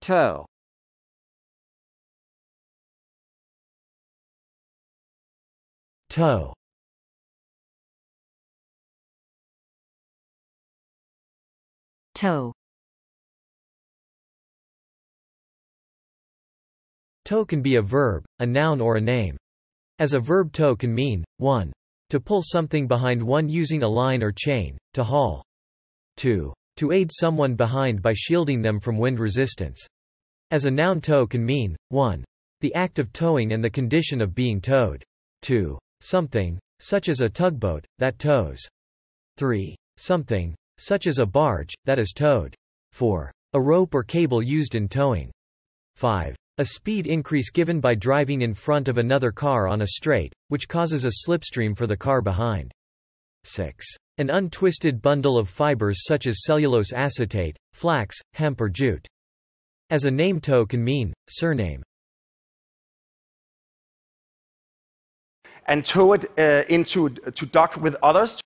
Tow. Toe Toe Tow can be a verb, a noun or a name. As a verb tow can mean, 1. To pull something behind one using a line or chain, to haul. 2. To aid someone behind by shielding them from wind resistance. As a noun tow can mean, 1. The act of towing and the condition of being towed. 2. Something, such as a tugboat, that tows. 3. Something, such as a barge, that is towed. 4. A rope or cable used in towing. 5. A speed increase given by driving in front of another car on a straight, which causes a slipstream for the car behind. 6. An untwisted bundle of fibers such as cellulose acetate, flax, hemp or jute. As a name tow can mean, surname. and tow it uh, into to dock with others